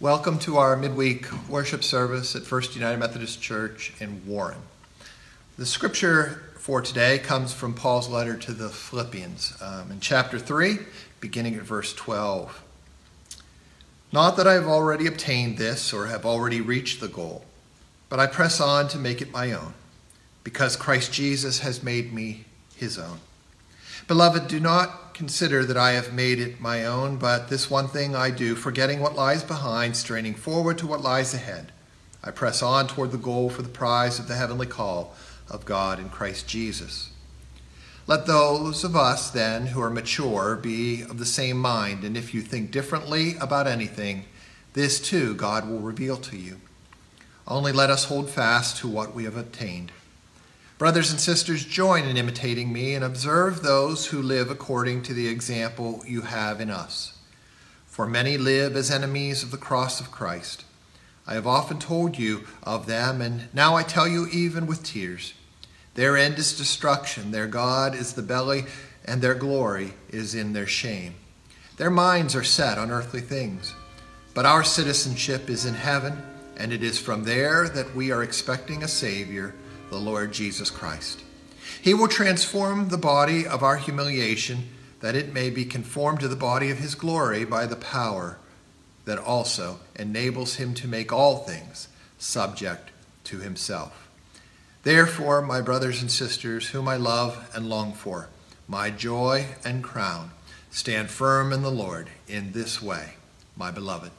Welcome to our midweek worship service at First United Methodist Church in Warren. The scripture for today comes from Paul's letter to the Philippians um, in chapter 3, beginning at verse 12. Not that I have already obtained this or have already reached the goal, but I press on to make it my own, because Christ Jesus has made me his own. Beloved, do not consider that I have made it my own, but this one thing I do, forgetting what lies behind, straining forward to what lies ahead. I press on toward the goal for the prize of the heavenly call of God in Christ Jesus. Let those of us, then, who are mature be of the same mind, and if you think differently about anything, this too God will reveal to you. Only let us hold fast to what we have attained. Brothers and sisters, join in imitating me and observe those who live according to the example you have in us. For many live as enemies of the cross of Christ. I have often told you of them, and now I tell you even with tears. Their end is destruction, their God is the belly, and their glory is in their shame. Their minds are set on earthly things. But our citizenship is in heaven, and it is from there that we are expecting a Savior the Lord Jesus Christ. He will transform the body of our humiliation that it may be conformed to the body of his glory by the power that also enables him to make all things subject to himself. Therefore, my brothers and sisters, whom I love and long for, my joy and crown, stand firm in the Lord in this way, my beloved.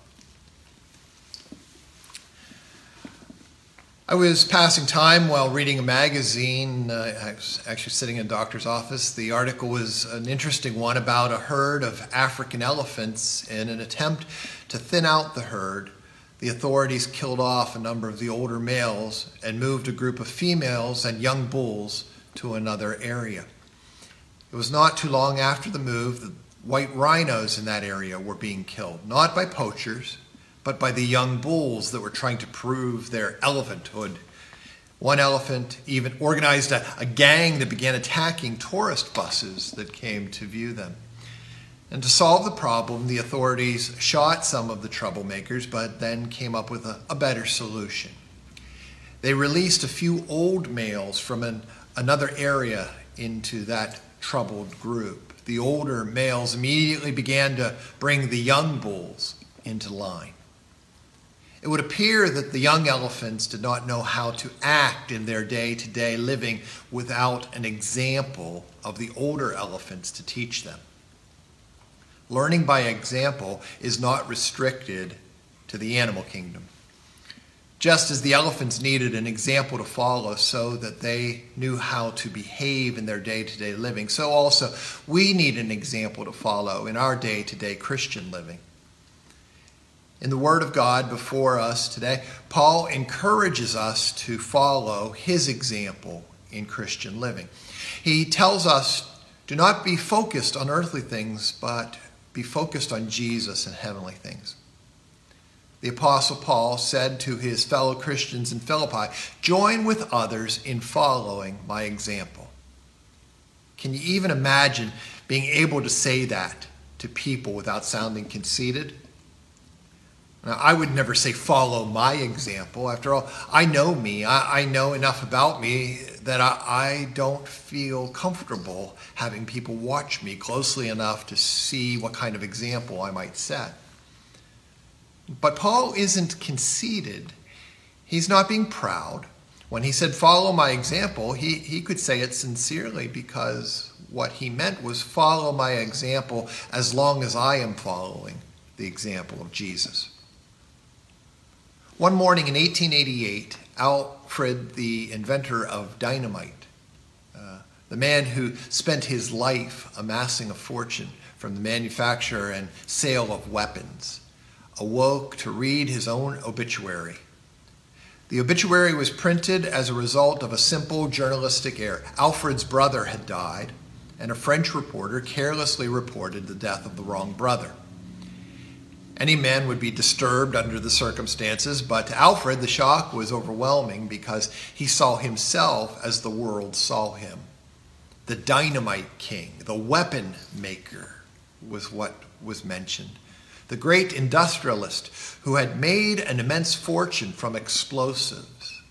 I was passing time while reading a magazine. Uh, I was actually sitting in a doctor's office. The article was an interesting one about a herd of African elephants. In an attempt to thin out the herd, the authorities killed off a number of the older males and moved a group of females and young bulls to another area. It was not too long after the move that white rhinos in that area were being killed, not by poachers, but by the young bulls that were trying to prove their elephanthood. One elephant even organized a, a, gang that began attacking tourist buses that came to view them. And to solve the problem, the authorities shot some of the troublemakers, but then came up with a, a better solution. They released a few old males from an, another area into that troubled group. The older males immediately began to bring the young bulls into line. It would appear that the young elephants did not know how to act in their day to day living without an example of the older elephants to teach them. Learning by example is not restricted to the animal kingdom. Just as the elephants needed an example to follow so that they knew how to behave in their day to day living, so also we need an example to follow in our day to day Christian living. In the Word of God before us today, Paul encourages us to follow his example in Christian living. He tells us do not be focused on earthly things, but be focused on Jesus and heavenly things. The Apostle Paul said to his fellow Christians in Philippi, Join with others in following my example. Can you even imagine being able to say that to people without sounding conceited? Now, I would never say follow my example. After all, I know me. I, I know enough about me that I, I don't feel comfortable having people watch me closely enough to see what kind of example I might set. But Paul isn't conceited. He's not being proud. When he said, Follow my example, he, he could say it sincerely because what he meant was, Follow my example as long as I am following the example of Jesus. One morning in 1888, Alfred, the inventor of dynamite, uh, the man who spent his life amassing a fortune from the manufacture and sale of weapons, awoke to read his own obituary. The obituary was printed as a result of a simple journalistic error. Alfred's brother had died, and a French reporter carelessly reported the death of the wrong brother. Any man would be disturbed under the circumstances, but to Alfred, the shock was overwhelming because he saw himself as the world saw him. The dynamite king, the weapon maker, was what was mentioned the great industrialist who had made an immense fortune from explosives.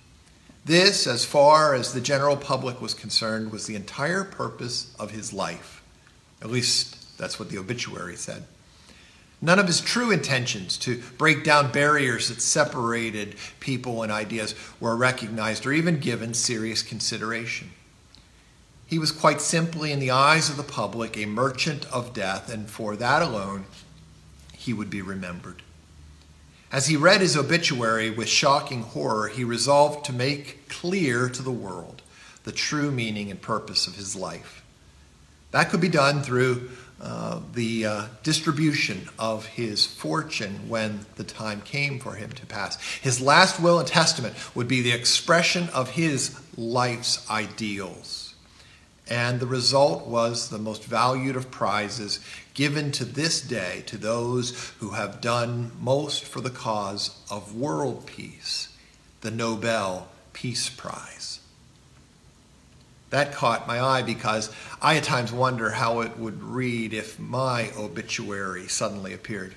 This, as far as the general public was concerned, was the entire purpose of his life. At least that's what the obituary said. None of his true intentions to break down barriers that separated people and ideas were recognized or even given serious consideration. He was quite simply, in the eyes of the public, a merchant of death, and for that alone, he would be remembered. As he read his obituary with shocking horror, he resolved to make clear to the world the true meaning and purpose of his life. That could be done through uh, the uh, distribution of his fortune when the time came for him to pass. His last will and testament would be the expression of his life's ideals. And the result was the most valued of prizes given to this day to those who have done most for the cause of world peace, the Nobel Peace Prize. That caught my eye because I at times wonder how it would read if my obituary suddenly appeared.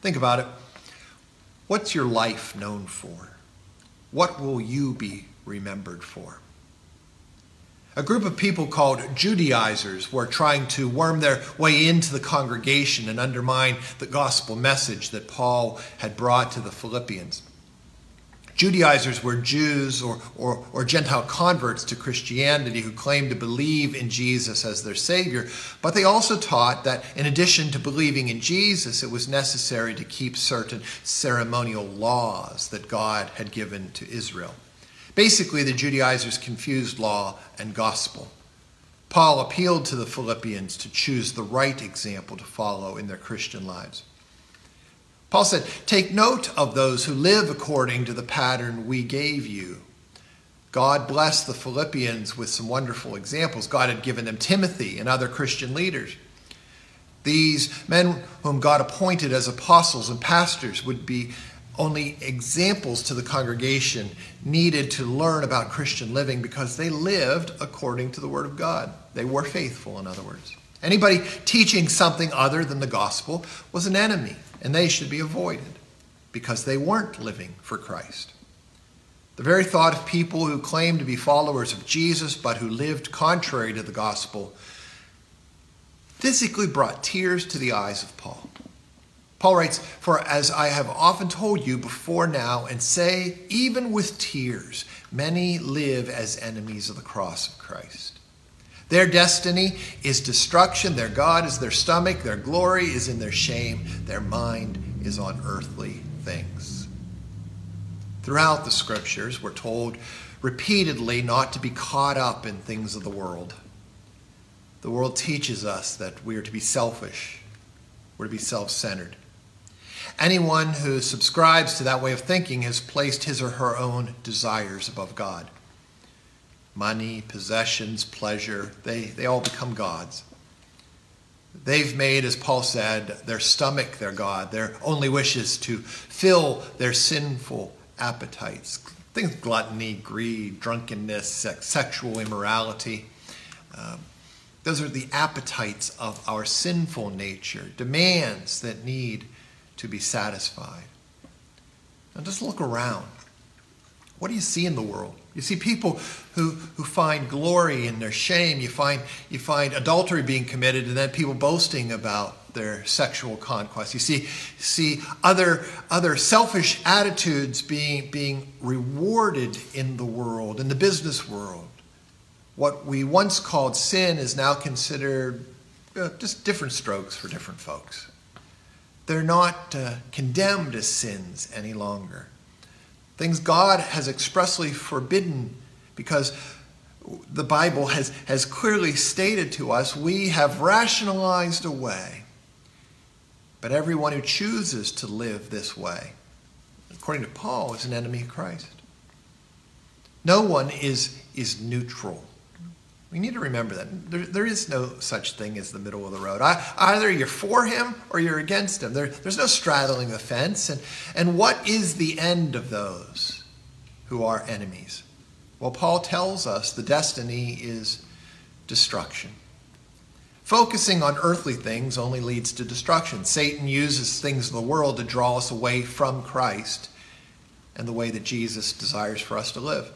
Think about it. What's your life known for? What will you be remembered for? A group of people called Judaizers were trying to worm their way into the congregation and undermine the gospel message that Paul had brought to the Philippians. Judaizers were Jews or, or, or, Gentile converts to Christianity who claimed to believe in Jesus as their Savior, but they also taught that in addition to believing in Jesus, it was necessary to keep certain ceremonial laws that God had given to Israel. Basically, the Judaizers confused law and gospel. Paul appealed to the Philippians to choose the right example to follow in their Christian lives. Paul said, Take note of those who live according to the pattern we gave you. God blessed the Philippians with some wonderful examples. God had given them Timothy and other Christian leaders. These men whom God appointed as apostles and pastors would be only examples to the congregation needed to learn about Christian living because they lived according to the Word of God. They were faithful, in other words. Anybody teaching something other than the gospel was an enemy, and they should be avoided because they weren't living for Christ. The very thought of people who claimed to be followers of Jesus but who lived contrary to the gospel physically brought tears to the eyes of Paul. Paul writes, For as I have often told you before now, and say, even with tears, many live as enemies of the cross of Christ. Their destiny is destruction, their God is their stomach, their glory is in their shame, their mind is on earthly things. Throughout the scriptures, we're told repeatedly not to be caught up in things of the world. The world teaches us that we are to be selfish, we're to be self centered. Anyone who subscribes to that way of thinking has placed his or her own desires above God. Money, possessions, pleasure, they, they all become gods. They've made, as Paul said, their stomach their God. Their only wish is to fill their sinful appetites. Things gluttony, greed, drunkenness, sex, sexual immorality. Um, those are the appetites of our sinful nature, demands that need to be satisfied. Now just look around. What do you see in the world? You see people who, who find glory in their shame. You find, you find adultery being committed and then people boasting about their sexual conquest. You see, see other, other selfish attitudes being, being rewarded in the world, in the business world. What we once called sin is now considered uh, just different strokes for different folks. They're not uh, condemned as sins any longer. Things God has expressly forbidden because the Bible has, has clearly stated to us we have rationalized away. But everyone who chooses to live this way, according to Paul, is an enemy of Christ. No one is, is neutral. We need to remember that. There, there is no such thing as the middle of the road. I, either you're for him or you're against him. There, there's no straddling the fence. And, and what is the end of those who are enemies? Well, Paul tells us the destiny is destruction. Focusing on earthly things only leads to destruction. Satan uses things of the world to draw us away from Christ and the way that Jesus desires for us to live.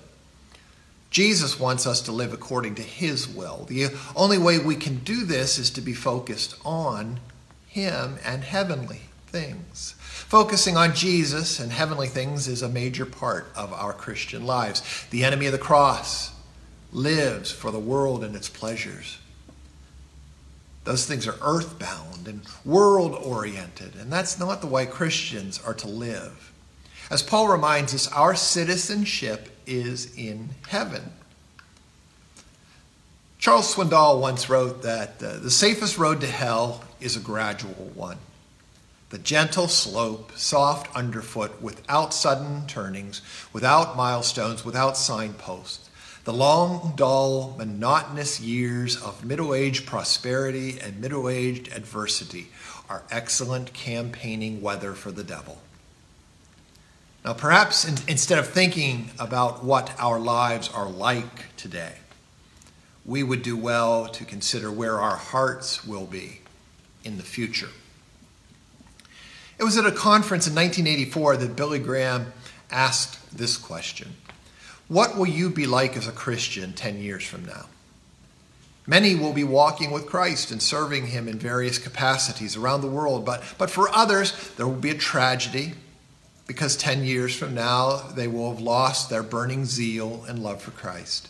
Jesus wants us to live according to his will. The only way we can do this is to be focused on him and heavenly things. Focusing on Jesus and heavenly things is a major part of our Christian lives. The enemy of the cross lives for the world and its pleasures. Those things are earthbound and world oriented, and that's not the way Christians are to live. As Paul reminds us, our citizenship is in heaven. Charles Swindoll once wrote that uh, the safest road to hell is a gradual one. The gentle slope, soft underfoot, without sudden turnings, without milestones, without signposts. The long, dull, monotonous years of middle aged prosperity and middle aged adversity are excellent campaigning weather for the devil. Now, perhaps in, instead of thinking about what our lives are like today, we would do well to consider where our hearts will be in the future. It was at a conference in 1984 that Billy Graham asked this question What will you be like as a Christian 10 years from now? Many will be walking with Christ and serving him in various capacities around the world, but, but for others, there will be a tragedy because 10 years from now they will have lost their burning zeal and love for Christ.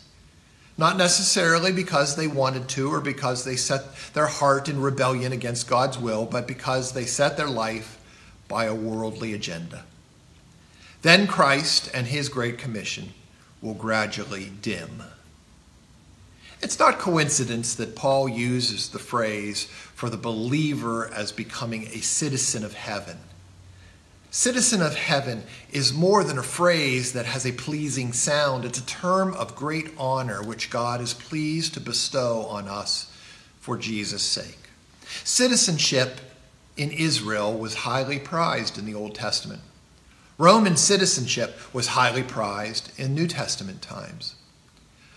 Not necessarily because they wanted to or because they set their heart in rebellion against God's will, but because they set their life by a worldly agenda. Then Christ and his great commission will gradually dim. It's not coincidence that Paul uses the phrase for the believer as becoming a citizen of heaven Citizen of heaven is more than a phrase that has a pleasing sound. It's a term of great honor which God is pleased to bestow on us for Jesus' sake. Citizenship in Israel was highly prized in the Old Testament. Roman citizenship was highly prized in New Testament times.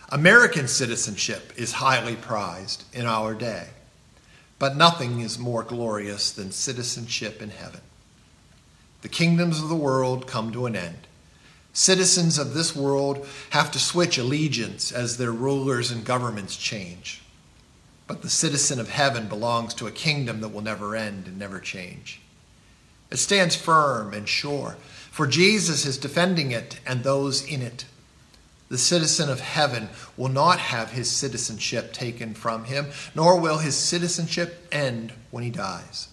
American citizenship is highly prized in our day. But nothing is more glorious than citizenship in heaven. The kingdoms of the world come to an end. Citizens of this world have to switch allegiance as their rulers and governments change. But the citizen of heaven belongs to a kingdom that will never end and never change. It stands firm and sure, for Jesus is defending it and those in it. The citizen of heaven will not have his citizenship taken from him, nor will his citizenship end when he dies.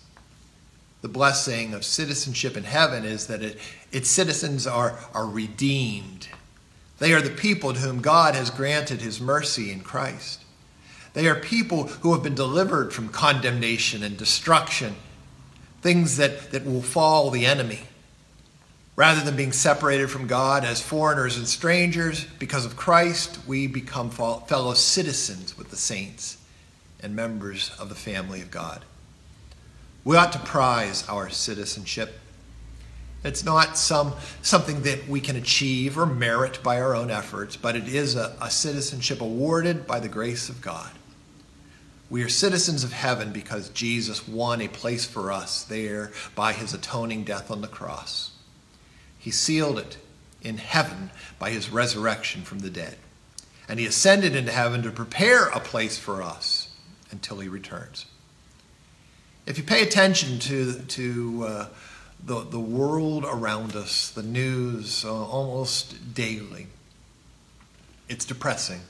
The blessing of citizenship in heaven is that it, its citizens are, are redeemed. They are the people to whom God has granted his mercy in Christ. They are people who have been delivered from condemnation and destruction, things that, that will fall the enemy. Rather than being separated from God as foreigners and strangers, because of Christ, we become fellow citizens with the saints and members of the family of God. We ought to prize our citizenship. It's not some, something that we can achieve or merit by our own efforts, but it is a, a citizenship awarded by the grace of God. We are citizens of heaven because Jesus won a place for us there by his atoning death on the cross. He sealed it in heaven by his resurrection from the dead. And he ascended into heaven to prepare a place for us until he returns. If you pay attention to, to uh, the, the world around us, the news uh, almost daily, it's depressing.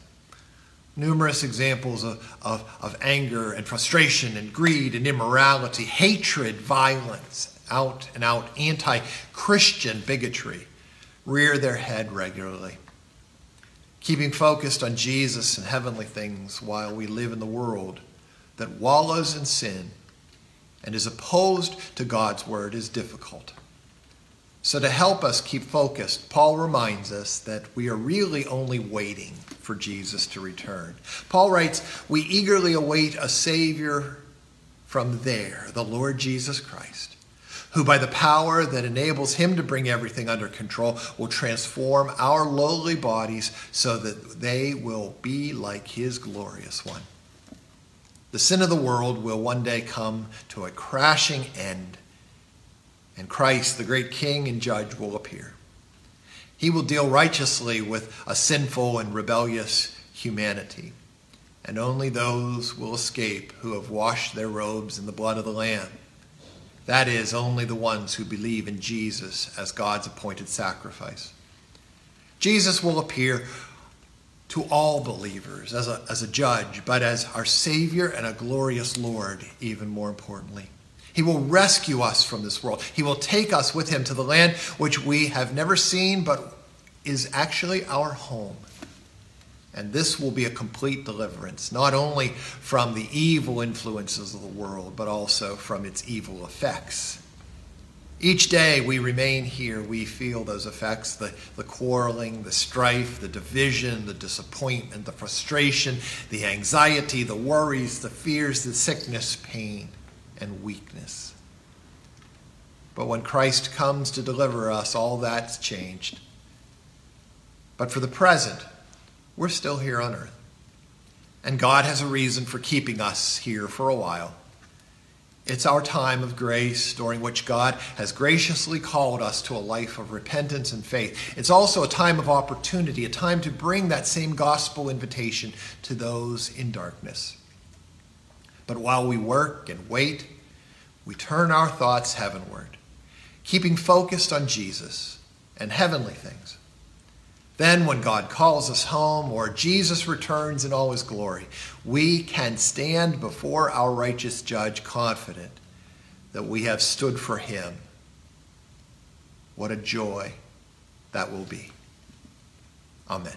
Numerous examples of, of, of anger and frustration and greed and immorality, hatred, violence, out and out anti Christian bigotry rear their head regularly. Keeping focused on Jesus and heavenly things while we live in the world that wallows in sin and is opposed to God's word is difficult. So, to help us keep focused, Paul reminds us that we are really only waiting for Jesus to return. Paul writes, We eagerly await a Savior from there, the Lord Jesus Christ, who, by the power that enables him to bring everything under control, will transform our lowly bodies so that they will be like his glorious one. The sin of the world will one day come to a crashing end, and Christ, the great King and Judge, will appear. He will deal righteously with a sinful and rebellious humanity, and only those will escape who have washed their robes in the blood of the Lamb. That is, only the ones who believe in Jesus as God's appointed sacrifice. Jesus will appear to all believers as a, as a judge, but as our Savior and a glorious Lord, even more importantly. He will rescue us from this world. He will take us with him to the land which we have never seen, but is actually our home. And this will be a complete deliverance, not only from the evil influences of the world, but also from its evil effects. Each day we remain here, we feel those effects the, the quarreling, the strife, the division, the disappointment, the frustration, the anxiety, the worries, the fears, the sickness, pain, and weakness. But when Christ comes to deliver us, all that's changed. But for the present, we're still here on earth. And God has a reason for keeping us here for a while. It's our time of grace during which God has graciously called us to a life of repentance and faith. It's also a time of opportunity, a time to bring that same gospel invitation to those in darkness. But while we work and wait, we turn our thoughts heavenward, keeping focused on Jesus and heavenly things. Then, when God calls us home or Jesus returns in all his glory, we can stand before our righteous judge confident that we have stood for him. What a joy that will be. Amen.